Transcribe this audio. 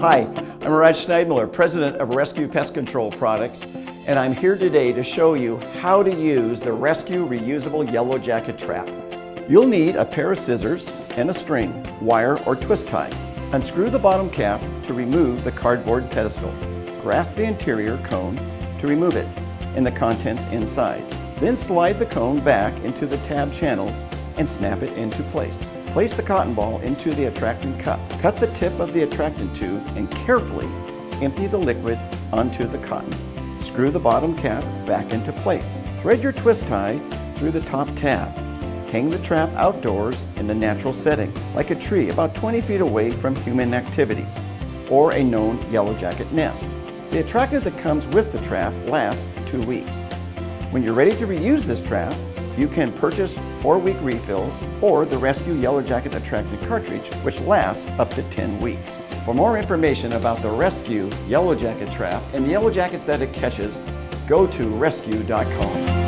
Hi, I'm Rod Schneidmiller, President of Rescue Pest Control Products, and I'm here today to show you how to use the Rescue Reusable Yellow Jacket Trap. You'll need a pair of scissors and a string, wire or twist tie. Unscrew the bottom cap to remove the cardboard pedestal. Grasp the interior cone to remove it and the contents inside. Then slide the cone back into the tab channels and snap it into place. Place the cotton ball into the attractant cup. Cut the tip of the attractant tube and carefully empty the liquid onto the cotton. Screw the bottom cap back into place. Thread your twist tie through the top tab. Hang the trap outdoors in the natural setting, like a tree about 20 feet away from human activities, or a known yellow jacket nest. The attractant that comes with the trap lasts two weeks. When you're ready to reuse this trap, you can purchase four-week refills or the Rescue Yellow Jacket Attractant Cartridge, which lasts up to 10 weeks. For more information about the Rescue Yellow Jacket Trap and the yellow jackets that it catches, go to rescue.com.